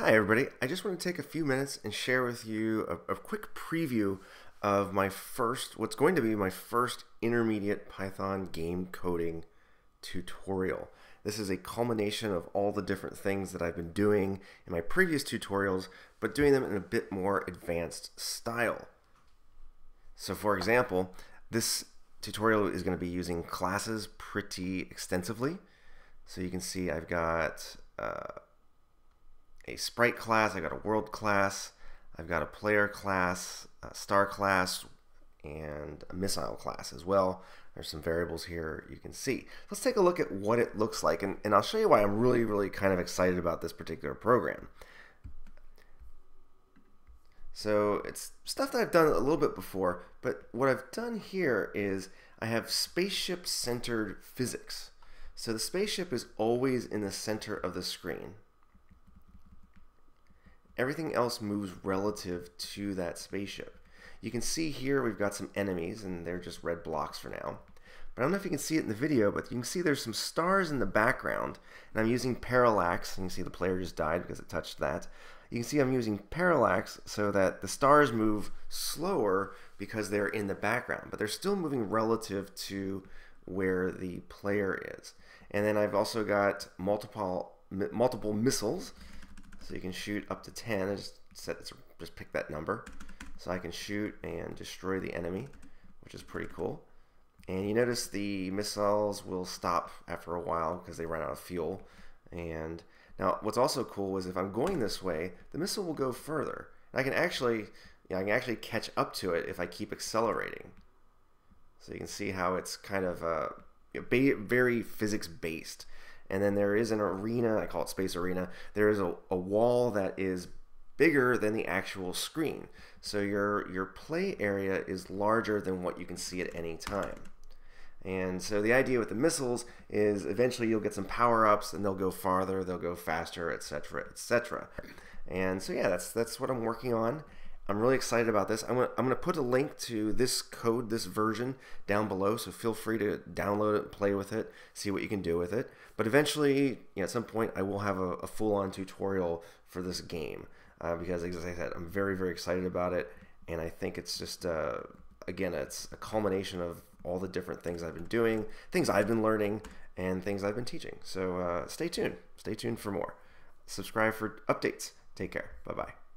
Hi everybody, I just want to take a few minutes and share with you a, a, quick preview of my first, what's going to be my first intermediate Python game coding tutorial. This is a culmination of all the different things that I've been doing in my previous tutorials, but doing them in a bit more advanced style. So for example, this tutorial is going to be using classes pretty extensively. So you can see I've got uh, a sprite class, I've got a world class, I've got a player class, a star class, and a missile class as well. There's some variables here you can see. Let's take a look at what it looks like, and, and I'll show you why I'm really, really kind of excited about this particular program. So it's stuff that I've done a little bit before, but what I've done here is I have spaceship-centered physics. So the spaceship is always in the center of the screen everything else moves relative to that spaceship. You can see here we've got some enemies and they're just red blocks for now. But I don't know if you can see it in the video, but you can see there's some stars in the background. And I'm using parallax, and you can see the player just died because it touched that. You can see I'm using parallax so that the stars move slower because they're in the background, but they're still moving relative to where the player is. And then I've also got multiple multiple missiles so you can shoot up to 10. I just set just pick that number. So I can shoot and destroy the enemy, which is pretty cool. And you notice the missiles will stop after a while because they run out of fuel. And now what's also cool is if I'm going this way, the missile will go further. And I can actually, you know, I can actually catch up to it if I keep accelerating. So you can see how it's kind of uh, very physics based and then there is an arena, I call it Space Arena. There is a, a wall that is bigger than the actual screen. So your, your play area is larger than what you can see at any time. And so the idea with the missiles is eventually you'll get some power-ups and they'll go farther, they'll go faster, etc., etc. And so yeah, that's that's what I'm working on. I'm really excited about this. I'm gonna, I'm gonna put a link to this code, this version down below, so feel free to download it, play with it, see what you can do with it. But eventually, you know, at some point, I will have a, a full-on tutorial for this game uh, because, as I said, I'm very, very excited about it, and I think it's just, uh, again, it's a culmination of all the different things I've been doing, things I've been learning, and things I've been teaching. So uh, stay tuned. Stay tuned for more. Subscribe for updates. Take care. Bye bye.